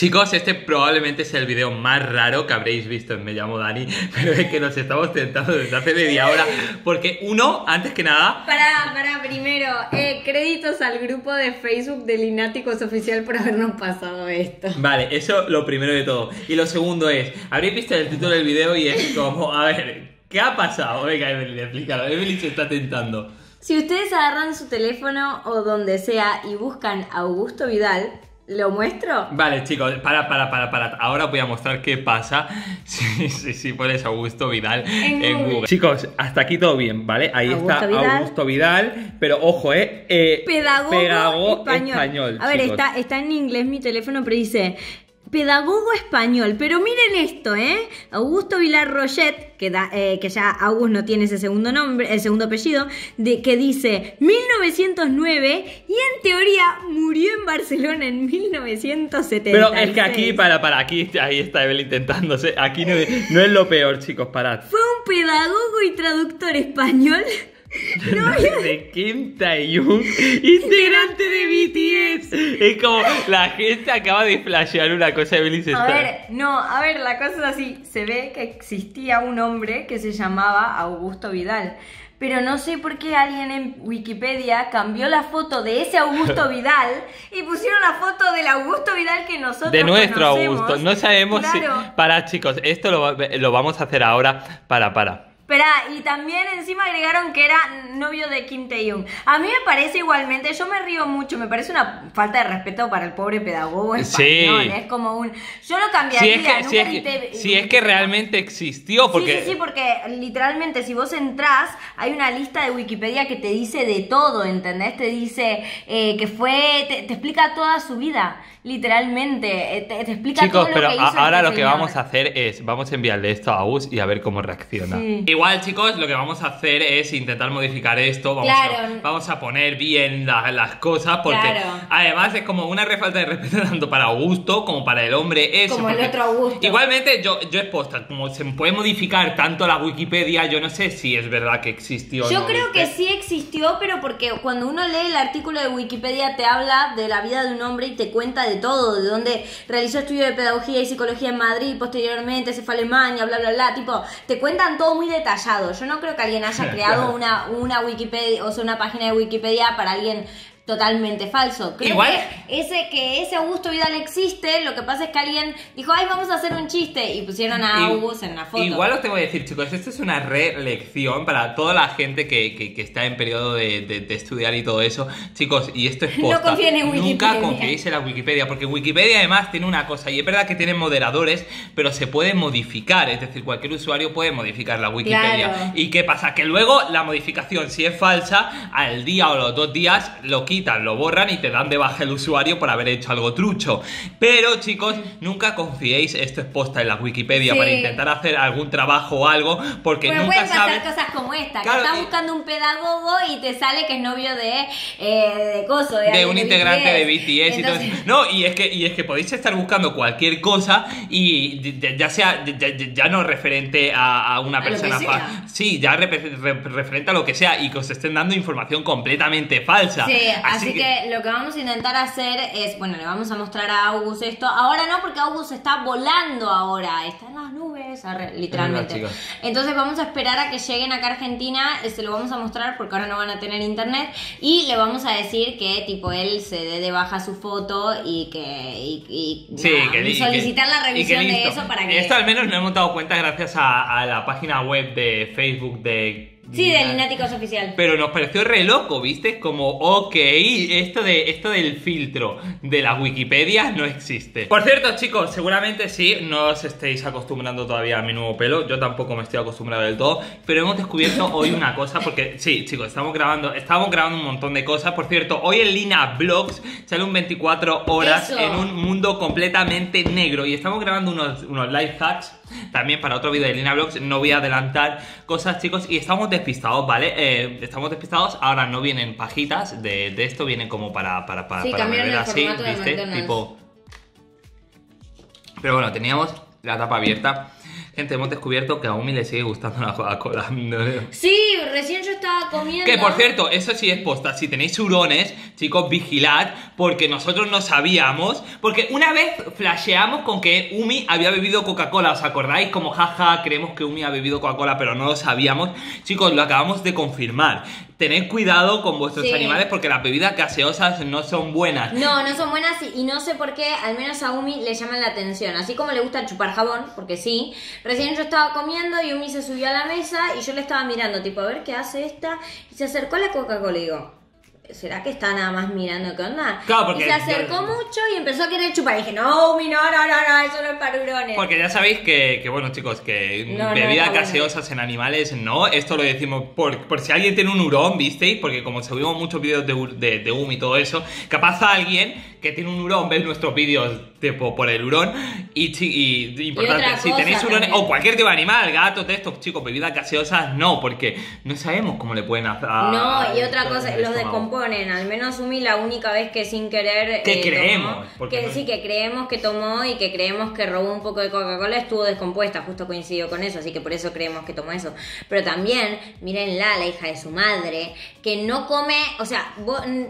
Chicos, este probablemente sea el video más raro que habréis visto en Me llamo Dani, pero es que nos estamos tentando desde hace media hora, porque uno, antes que nada... Para, para, primero, eh, créditos al grupo de Facebook de Lináticos Oficial por habernos pasado esto. Vale, eso lo primero de todo. Y lo segundo es, habréis visto el título del video y es como, a ver, ¿qué ha pasado? Venga, Evelyn, explícalo. Evelyn se está tentando. Si ustedes agarran su teléfono o donde sea y buscan Augusto Vidal, ¿Lo muestro? Vale, chicos, para, para, para, para. Ahora voy a mostrar qué pasa si, si, si pones Augusto Vidal en, Google. Chicos, hasta aquí todo bien, ¿vale? Ahí está Augusto Vidal, pero ojo, ¿eh? eh pedagogo, español. A ver, está, está en inglés mi teléfono, pero dice pedagogo español. Pero miren esto, ¿eh? Augusto Vilar Roget, que, da, eh, que ya Augusto no tiene ese segundo nombre, el segundo apellido, de, que dice 1909 y en teoría murió en Barcelona en 1970. Pero es que aquí, para, para, aquí, ahí está Evel intentándose. Aquí no, no es lo peor, chicos, parad. Fue un pedagogo y traductor español Novio de Kim Taeyong, integrante de BTS. Es como la gente acaba de flashear una cosa de Billy A ver, no, a ver, la cosa es así. Se ve que existía un hombre que se llamaba Augusto Vidal. Pero no sé por qué alguien en Wikipedia cambió la foto de ese Augusto Vidal y pusieron la foto del Augusto Vidal que nosotros De nuestro Augusto. No sabemos si. Para, chicos, esto lo, lo vamos a hacer ahora. Para, para. Espera, y también encima agregaron que era novio de Kim Tae-young. A mí me parece igualmente, yo me río mucho, me parece una falta de respeto para el pobre pedagogo español. Sí. Es como un. Yo lo cambiaría. Si es que, si es que, si es que realmente existió, porque. Sí, sí, sí, porque literalmente si vos entrás, hay una lista de Wikipedia que te dice de todo, ¿entendés? Te dice eh, que fue. Te, te explica toda su vida literalmente. Eh, te, explica Chicos, todo pero lo que hizo ahora este lo que vamos a hacer es, vamos a enviarle esto a Gus y a ver cómo reacciona. Igual, chicos, lo que vamos a hacer es intentar modificar esto. Vamos, a, vamos a poner bien las cosas porque además es como una falta de respeto tanto para Augusto como para el hombre ese. Como el otro Augusto. Igualmente, yo, yo como se puede modificar tanto la Wikipedia, yo no sé si es verdad que existió. Yo creo que sí existió, pero porque cuando uno lee el artículo de Wikipedia te habla de la vida de un hombre y te cuenta de todo, de donde realizó estudios de pedagogía y psicología en Madrid, posteriormente se fue a Alemania, bla, bla, bla, tipo, te cuentan todo muy detallado. Yo no creo que alguien haya creado una, una Wikipedia, o sea, una página de Wikipedia para alguien totalmente falso. Creo Igual. Que ese, que ese Augusto Vidal existe, lo que pasa es que alguien dijo, ay, vamos a hacer un chiste, y pusieron a Augusto en la foto. Igual os tengo que decir, chicos, esto es una reelección para toda la gente que, que, está en periodo de, de, estudiar y todo eso. Chicos, y esto es posta. No confíen en Wikipedia. Nunca confiéis en la Wikipedia, porque Wikipedia además tiene una cosa, y es verdad que tiene moderadores, pero se puede modificar, es decir, cualquier usuario puede modificar la Wikipedia. ¿Y qué pasa? Que luego la modificación, si es falsa, al día o los dos días lo quita lo borran y te dan de baja el usuario por haber hecho algo trucho. Pero chicos, nunca confiéis, esto es posta en la Wikipedia para intentar hacer algún trabajo o algo, porque nunca pueden pasar cosas como esta, que estás buscando un pedagogo y te sale que es novio de, eh, de coso, de, un integrante de BTS y todo No, y es que y es que podéis estar buscando cualquier cosa y ya sea ya, no referente a, una persona sí, ya referente a lo que sea y que os estén dando información completamente falsa. Sí, Así, que... lo que vamos a intentar hacer es, bueno, le vamos a mostrar a August esto. Ahora no, porque August está volando ahora, está en las nubes, literalmente. Entonces vamos a esperar a que lleguen acá a Argentina, se lo vamos a mostrar porque ahora no van a tener internet. Y le vamos a decir que tipo él se dé de baja su foto y que y, solicitar la revisión de eso para que esto al menos nos hemos dado cuenta gracias a la página web de Facebook de Sí, de Lináticos Oficial. Pero nos pareció re loco, ¿viste? Como, ok, esto, de, esto del filtro de la Wikipedia no existe. Por cierto, chicos, seguramente sí, no os estéis acostumbrando todavía a mi nuevo pelo. Yo tampoco me estoy acostumbrado del todo. Pero hemos descubierto hoy una cosa, porque sí, chicos, estamos grabando, estamos grabando un montón de cosas. Por cierto, hoy en Lina Vlogs sale un 24 horas en un mundo completamente negro. Y estamos grabando unos, unos live hacks también para otro vídeo de Lina Vlogs. No voy a adelantar cosas, chicos. Y estamos despistados, ¿vale? Eh, estamos despistados. Ahora no vienen pajitas de, de esto, vienen como para, para, para, sí, para beber así, ¿viste? Tipo. Pero bueno, teníamos la tapa abierta. Gente, hemos descubierto que a Umi le sigue gustando la Coca-Cola. Sí, recién yo estaba comiendo. Que por cierto, eso sí es posta. Si tenéis hurones, chicos, vigilad, porque nosotros no sabíamos, porque una vez flasheamos con que Umi había bebido Coca-Cola, ¿os acordáis? Como jaja, creemos que Umi ha bebido Coca-Cola, pero no lo sabíamos. Chicos, lo acabamos de confirmar. Tened cuidado con vuestros animales porque las bebidas gaseosas no son buenas. No, no son buenas y, no sé por qué, al menos a Umi le llaman la atención. Así como le gusta chupar jabón, porque sí. Recién yo estaba comiendo y Umi se subió a la mesa y yo le estaba mirando, tipo, a ver qué hace esta. Y se acercó a la Coca-Cola y digo, ¿será que está nada más mirando qué onda? Claro, porque y se acercó mucho y empezó a querer chupar. Y dije, no, Umi, no, no, no, no, eso no es para hurones. Porque ya sabéis que, que bueno, chicos, que bebidas gaseosas en animales, no. Esto lo decimos por, por si alguien tiene un hurón, ¿visteis? Porque como subimos muchos vídeos de, de, de Umi y todo eso, capaz a alguien que tiene un hurón, ves nuestros vídeos tipo por el hurón y, y, importante, si tenéis hurón o cualquier tipo de animal, gato, estos chicos, bebidas gaseosas, no, porque no sabemos cómo le pueden hacer. No, y otra cosa, los descomponen, al menos Umi la única vez que sin querer... Que eh, creemos. que sí, que creemos que tomó y que creemos que robó un poco de Coca-Cola, estuvo descompuesta, justo coincidió con eso, así que por eso creemos que tomó eso. Pero también, mírenla, la hija de su madre, que no come, o sea,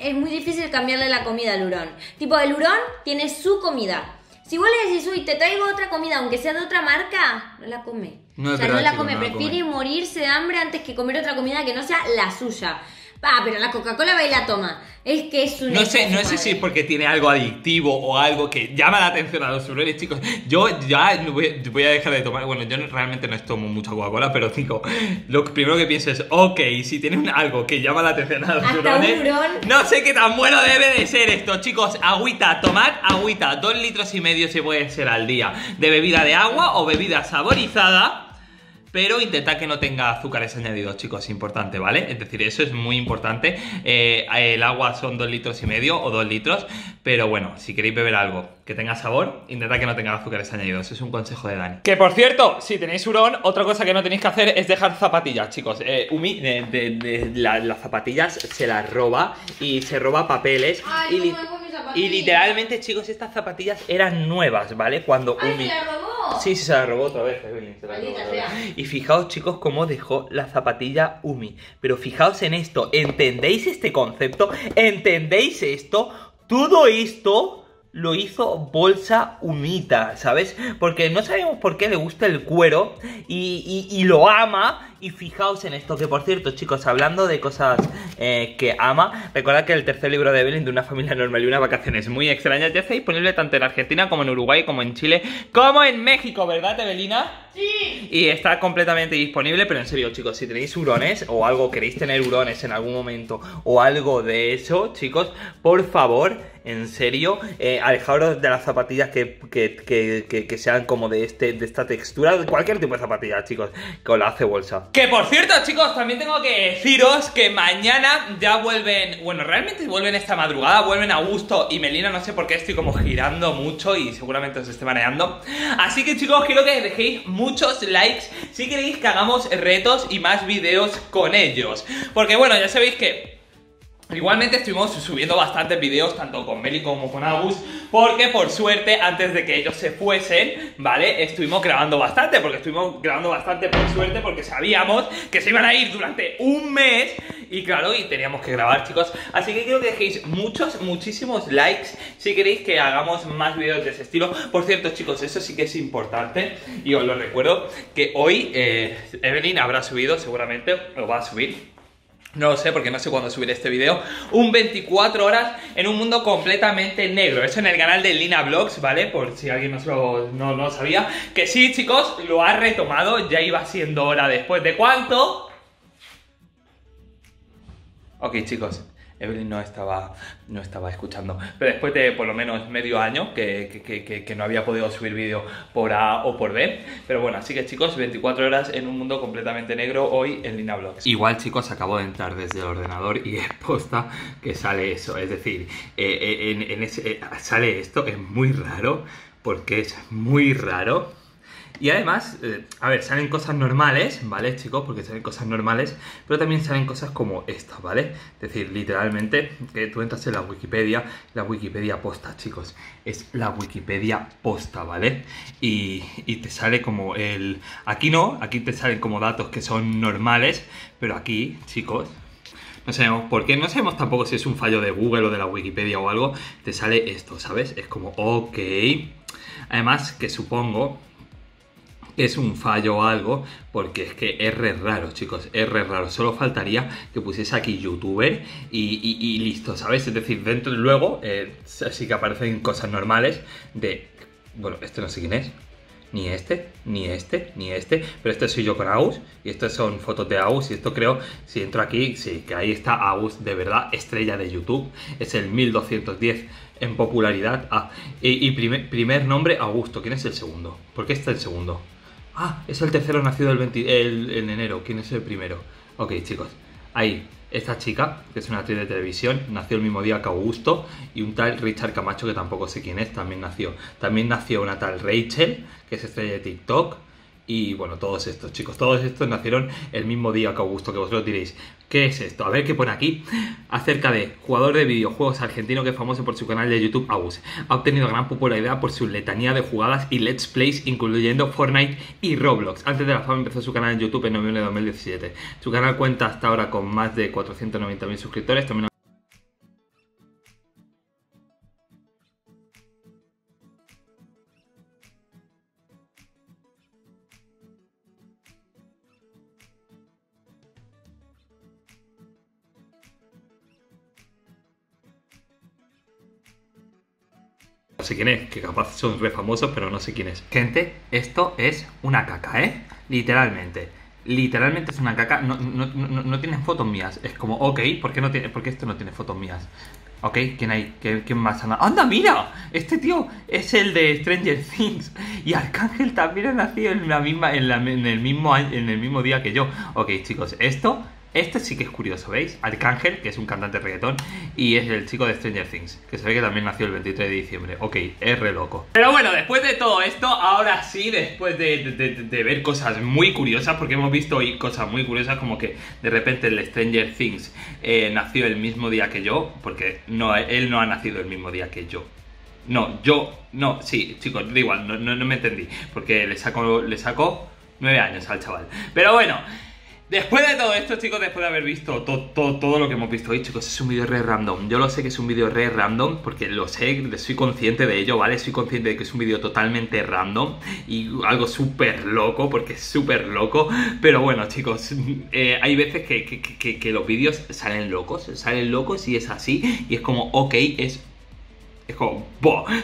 es muy difícil cambiarle la comida al hurón. Tipo, el hurón tiene su comida. Si vos le decís, uy, te traigo otra comida, aunque sea de otra marca, no la come. No o sea, no la come. Prefiere morirse de hambre antes que comer otra comida que no sea la suya. Ah, pero la Coca-Cola va y la toma. Es que es un. No sé, no sé si es porque tiene algo adictivo o algo que llama la atención a los tiburones, chicos. Yo ya voy, a dejar de tomar. Bueno, yo realmente no tomo mucha Coca-Cola, pero digo, lo primero que pienso es, ok, si tiene algo que llama la atención a los tiburones. No sé qué tan bueno debe de ser esto, chicos. Agüita, tomad agüita, dos litros y medio se puede ser al día. De bebida de agua o bebida saborizada pero intentad que no tenga azúcares añadidos, chicos, importante, ¿vale? Es decir, eso es muy importante. Eh, el agua son dos litros y medio o dos litros, pero bueno, si queréis beber algo que tenga sabor, intentad que no tenga azúcares añadidos. Es un consejo de Dani. Que por cierto, si tenéis hurón, otra cosa que no tenéis que hacer es dejar zapatillas, chicos. Eh, Umi, de, las zapatillas se las roba y se roba papeles. y, y, literalmente, chicos, estas zapatillas eran nuevas, ¿vale? Cuando Umi. Sí, sí, se la robó otra vez, Y fijaos, chicos, cómo dejó la zapatilla Umi. Pero fijaos en esto, ¿entendéis este concepto? ¿Entendéis esto? Todo esto lo hizo Bolsa Humita, ¿sabes? Porque no sabemos por qué le gusta el cuero y, y, lo ama. Y fijaos en esto, que por cierto, chicos, hablando de cosas eh, que ama, recordad que el tercer libro de Evelyn de una familia normal y unas vacaciones muy extrañas ya está disponible tanto en Argentina como en Uruguay, como en Chile, como en México, ¿verdad, Evelina? Sí. Y está completamente disponible, pero en serio, chicos, si tenéis hurones o algo, queréis tener hurones en algún momento o algo de eso, chicos, por favor en serio, eh, alejaros de las zapatillas que, que, sean como de, este, de esta textura, de cualquier tipo de zapatillas, chicos, con la hace bolsa. Que por cierto, chicos, también tengo que deciros que mañana ya vuelven, bueno, realmente vuelven esta madrugada, vuelven Augusto y Melina, no sé por qué estoy como girando mucho y seguramente os esté mareando. Así que chicos, quiero que dejéis muchos likes si queréis que hagamos retos y más vídeos con ellos. Porque bueno, ya sabéis que Igualmente estuvimos subiendo bastantes vídeos tanto con Meli como con Agus porque por suerte antes de que ellos se fuesen, ¿vale? Estuvimos grabando bastante porque estuvimos grabando bastante por suerte porque sabíamos que se iban a ir durante un mes y claro, y teníamos que grabar chicos Así que quiero que dejéis muchos, muchísimos likes si queréis que hagamos más vídeos de ese estilo Por cierto chicos, eso sí que es importante y os lo recuerdo que hoy eh, Evelyn habrá subido seguramente, lo va a subir no lo sé porque no sé cuándo subiré este video. Un 24 horas en un mundo completamente negro. Eso en el canal de Lina Vlogs, ¿vale? Por si alguien no no, no lo sabía. Que sí, chicos, lo ha retomado. Ya iba siendo hora después. De cuánto Ok, chicos Evelyn no estaba, no estaba escuchando. Pero después de por lo menos medio año que, no había podido subir vídeo por A o por B. Pero bueno, así que chicos, 24 horas en un mundo completamente negro hoy en Lina Vlogs. Igual chicos, acabo de entrar desde el ordenador y es posta que sale eso. Es decir, eh, eh, en, ese, eh, sale esto, es muy raro, porque es muy raro. Y además, eh, a ver, salen cosas normales, ¿vale, chicos? Porque salen cosas normales, pero también salen cosas como esta, ¿vale? Es decir, literalmente, que tú entras en la Wikipedia, la Wikipedia posta, chicos. Es la Wikipedia posta, ¿vale? Y, y te sale como el... Aquí no, aquí te salen como datos que son normales, pero aquí, chicos, No sabemos por qué, no sabemos tampoco si es un fallo de Google o de la Wikipedia o algo. Te sale esto, ¿sabes? Es como, ok. Además, que supongo es un fallo o algo, porque es que es re raro, chicos, es re raro. Solo faltaría que pusiese aquí youtuber y, listo, ¿sabes? Es decir, dentro luego eh, sí que aparecen cosas normales de, bueno, este no sé quién es, ni este, ni este, ni este, pero este soy yo con Aus y estas son fotos de Aus y esto creo, si entro aquí, sí, que ahí está Aus de verdad, estrella de YouTube, es el 1210 en popularidad. Ah, y, primer, primer, nombre, Augusto, ¿quién es el segundo? ¿Por qué está el segundo? Ah, es el tercero nacido el, en enero. ¿Quién es el primero? Ok, chicos. Ahí, esta chica, que es una actriz de televisión, nació el mismo día que Augusto. Y un tal Richard Camacho, que tampoco sé quién es, también nació. También nació una tal Rachel, que es estrella de TikTok. Y bueno, todos estos chicos, todos estos nacieron el mismo día que Augusto, que vosotros diréis, ¿qué es esto? A ver qué pone aquí acerca de jugador de videojuegos argentino que es famoso por su canal de YouTube Aus. Ha obtenido gran popularidad por su letanía de jugadas y let's plays, incluyendo Fortnite y Roblox. Antes de la fama empezó su canal en YouTube en noviembre de 2017. Su canal cuenta hasta ahora con más de 490.000 suscriptores. Sé quién es, que capaz son re famosos, pero no sé quién es. Gente, esto es una caca, ¿eh? Literalmente. Literalmente es una caca. No, no, no, tienen fotos mías. Es como, ok, ¿por qué, no tiene, ¿por esto no tiene fotos mías? Ok, ¿quién hay? ¿Quién más anda? ¡Anda, mira! Este tío es el de Stranger Things. Y Arcángel también ha nacido en la misma, en, en, el mismo, en el mismo día que yo. Ok, chicos, esto este sí que es curioso, ¿veis? Arcángel, que es un cantante reggaetón, y es el chico de Stranger Things, que se ve que también nació el 23 de diciembre. Ok, es re loco. Pero bueno, después de todo esto, ahora sí, después de, ver cosas muy curiosas, porque hemos visto hoy cosas muy curiosas, como que de repente el Stranger Things eh, nació el mismo día que yo, porque no, él no ha nacido el mismo día que yo. No, yo, no, sí, chicos, da igual, no, no, me entendí, porque le saco, le saco nueve años al chaval. Pero bueno, Después de todo esto, chicos, después de haber visto todo, todo, lo que hemos visto hoy, chicos, es un vídeo re random. Yo lo sé que es un vídeo re random porque lo sé, soy consciente de ello, ¿vale? Soy consciente de que es un vídeo totalmente random y algo súper loco, porque es súper loco. Pero bueno, chicos, eh, hay veces que, que, que los vídeos salen locos, salen locos y es así. Y es como, ok, es es como,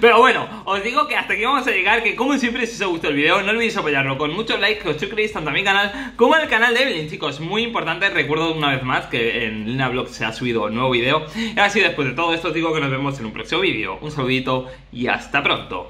Pero bueno, os digo que hasta aquí vamos a llegar, que como siempre si os ha gustado el video, no olvidéis apoyarlo con muchos likes, que os suscribáis tanto a mi canal como al canal de Evelyn, chicos, muy importante, recuerdo una vez más que en Lina Blog se ha subido un nuevo video, y así después de todo esto os digo que nos vemos en un próximo vídeo, un saludito y hasta pronto.